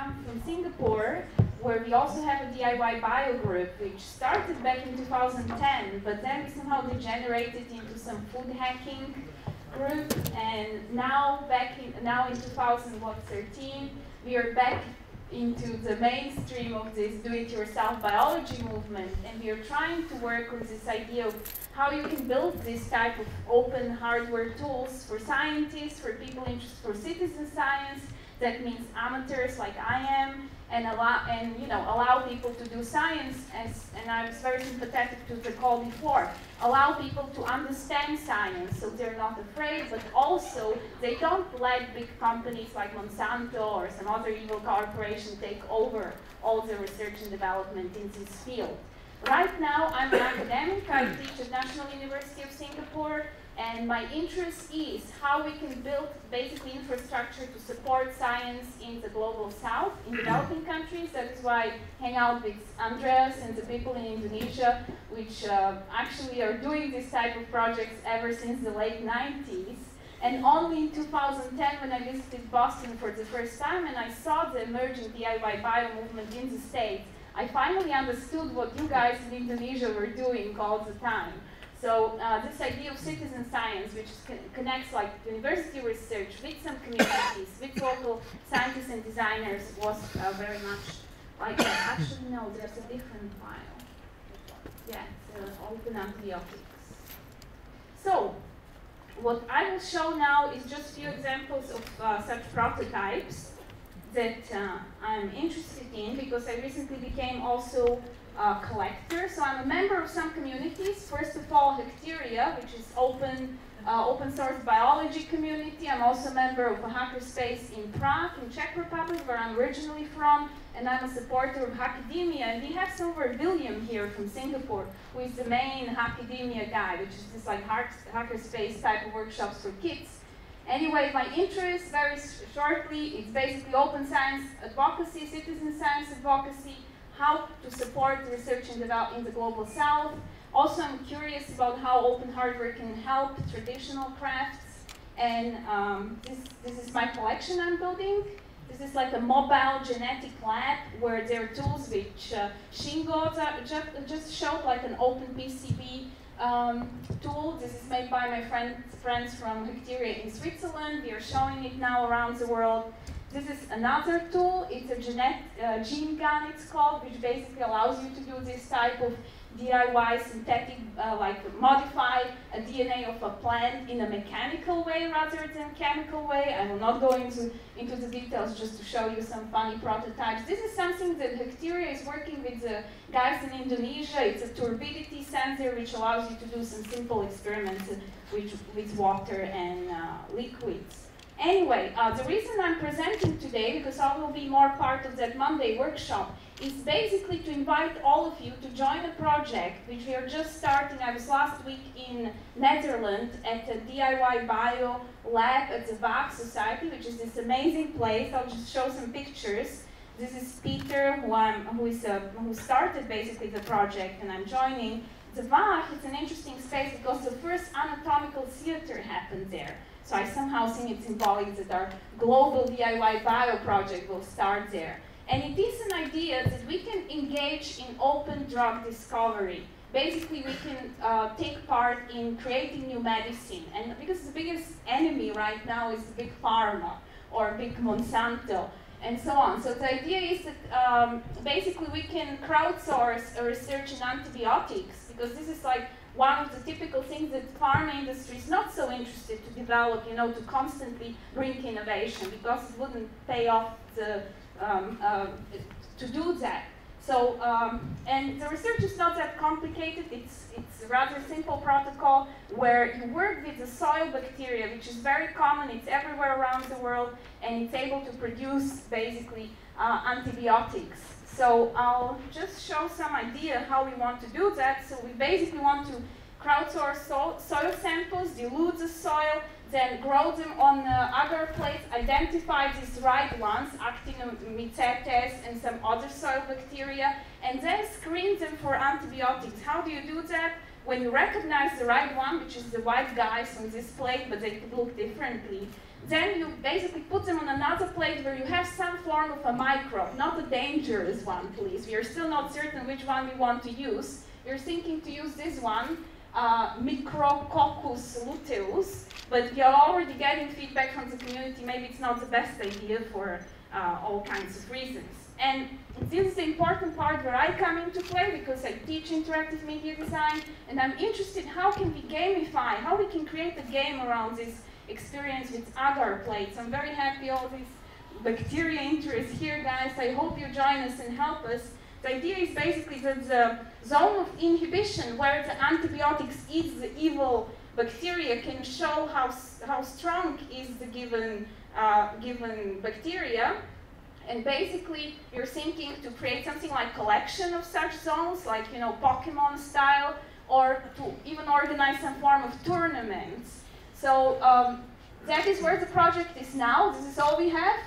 come from Singapore, where we also have a DIY bio group, which started back in 2010, but then we somehow degenerated into some food hacking group, and now back in now in 2013, we are back into the mainstream of this do-it-yourself biology movement, and we are trying to work with this idea of how you can build this type of open hardware tools for scientists, for people interested for citizen science. That means amateurs like I am, and allow and you know allow people to do science as and I was very sympathetic to the call before allow people to understand science so they're not afraid but also they don't let big companies like Monsanto or some other evil corporation take over all the research and development in this field. Right now I'm an academic, I teach at National University of Singapore and my interest is how we can build basically infrastructure to support science in the global south, in developing countries. That is why I hang out with Andreas and the people in Indonesia, which uh, actually are doing this type of projects ever since the late 90s. And only in 2010, when I visited Boston for the first time and I saw the emerging DIY bio movement in the States, I finally understood what you guys in Indonesia were doing all the time. So uh, this idea of citizen science, which con connects like university research with some communities, with local scientists and designers, was uh, very much like that. Actually, no, there's a different file. Yeah, it's open antibiotics. So what I will show now is just a few examples of uh, such prototypes that uh, I'm interested in because I recently became also uh, collector. So I'm a member of some communities. First Hackteria, which is open uh, open source biology community. I'm also a member of a hackerspace in Prague, in Czech Republic, where I'm originally from, and I'm a supporter of Hackademia. And we have Silver William here from Singapore, who is the main Hackademia guy, which is this like hackerspace type of workshops for kids. Anyway, my interest, very shortly, it's basically open science advocacy, citizen science advocacy, how to support research and development in the global south. Also, I'm curious about how open hardware can help traditional crafts. And um, this, this is my collection I'm building. This is like a mobile genetic lab where there are tools which uh, Shingo just, just showed, like an open PCB um, tool. This is made by my friend, friends from Hackteria in Switzerland. We are showing it now around the world. This is another tool. It's a genet, uh, gene gun, it's called, which basically allows you to do this type of DIY synthetic, uh, like modify a DNA of a plant in a mechanical way rather than chemical way. I will not go into, into the details just to show you some funny prototypes. This is something that Hackteria is working with the guys in Indonesia. It's a turbidity sensor which allows you to do some simple experiments with, with water and uh, liquids. Anyway, uh, the reason I'm presenting today, because I will be more part of that Monday workshop, is basically to invite all of you to join a project which we are just starting. I was last week in Netherlands at the DIY Bio Lab at the Waag Society, which is this amazing place. I'll just show some pictures. This is Peter, who, I'm, who, is a, who started basically the project, and I'm joining. The Waag is an interesting space because the first anatomical theater happened there. So I somehow think it's symbolic that our global DIY bio project will start there. And it is an idea that we can engage in open drug discovery. Basically, we can uh, take part in creating new medicine. And because the biggest enemy right now is big pharma or big Monsanto and so on. So the idea is that um, basically we can crowdsource research in antibiotics because this is like one of the typical things that pharma industry is not so interested to develop, you know, to constantly bring innovation because it wouldn't pay off the, um, uh, to do that. So, um, and the research is not that complicated. It's, it's a rather simple protocol where you work with the soil bacteria, which is very common. It's everywhere around the world, and it's able to produce basically uh, antibiotics. So I'll just show some idea how we want to do that. So we basically want to crowdsource so soil samples, dilute the soil, then grow them on uh, agar plates, identify these right ones, Actinomycetes and some other soil bacteria, and then screen them for antibiotics. How do you do that? when you recognize the right one, which is the white guys on this plate, but they could look differently, then you basically put them on another plate where you have some form of a microbe, not a dangerous one, please. We are still not certain which one we want to use. We're thinking to use this one, uh, Micrococcus luteus, but we are already getting feedback from the community, maybe it's not the best idea for uh, all kinds of reasons. And this is the important part where I come into play because I teach interactive media design and I'm interested how can we gamify, how we can create a game around this experience with agar plates. I'm very happy all these bacteria interest here, guys. I hope you join us and help us. The idea is basically that the zone of inhibition where the antibiotics eats the evil bacteria can show how, how strong is the given, uh, given bacteria. And basically, you're thinking to create something like collection of such zones, like, you know, Pokemon style, or to even organize some form of tournaments. So um, that is where the project is now. This is all we have.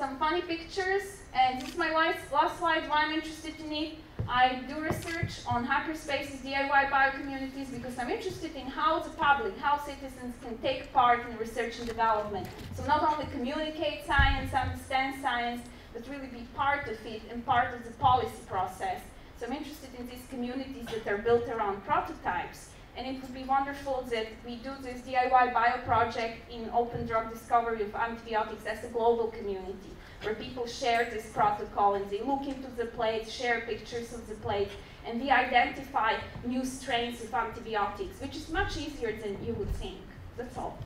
Some funny pictures. And this is my last, slide, why I'm interested in it. I do research on hackerspaces, DIY bio-communities, because I'm interested in how the public, how citizens can take part in research and development. So not only communicate science, understand science, but really be part of it and part of the policy process. So I'm interested in these communities that are built around prototypes. And it would be wonderful that we do this DIY bio project in open drug discovery of antibiotics as a global community where people share this protocol and they look into the plates, share pictures of the plates, and we identify new strains of antibiotics, which is much easier than you would think. That's all.